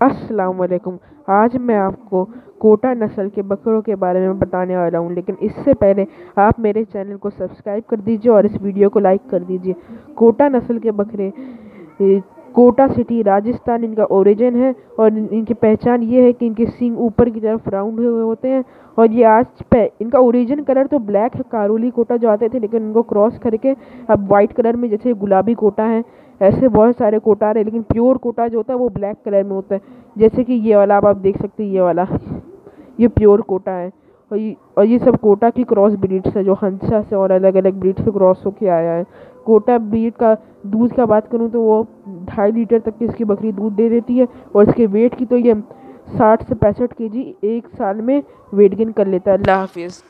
السلام علیکم۔ آج میں آپ کو کوٹا نسل کے بکروں کے بارے میں بتانے والا ہوں، لیکن اس سے پہلے آپ میرے چینل کو سبسکرائب کر دیجیے اور اس ویڈیو کو لائک کر دیجیے۔ کوٹا نسل کے بکرے کوٹا سٹی راجستھان ان کا اوریجن ہے اور ان کی پہچان یہ ہے کہ ان کے سینگ اوپر کی طرف راؤنڈ ہوئے ہوتے ہیں اور یہ آج پہ ان کا اوریجن کلر تو بلیک ہے، کارولی کوٹا جو آتے تھے لیکن ان کو کراس کر کے اب وائٹ کلر میں جیسے گلابی کوٹا ہے ایسے بہت سارے کوٹا رہے لیکن پیور کوٹا جو ہوتا ہے وہ بلیک کلر میں ہوتا ہے۔ جیسے کہ یہ والا، اب آپ دیکھ سکتے ہیں یہ والا۔ یہ پیور کوٹا ہے۔ اور یہ سب کوٹا کی کراس بریڈس ہے جو ہنسا سے اور الگ الگ بریڈ سے کراس ہو کے آیا ہے۔ کوٹا بریڈ کا دودھ کا بات کروں تو وہ ڈھائی لیٹر تک کی اس کی بکری دودھ دے دیتی ہے اور اس کے ویٹ کی تو یہ ساٹھ سے پینسٹھ کے جی ایک سال میں ویٹ گین کر لیتا ہے۔ اللہ حافظ۔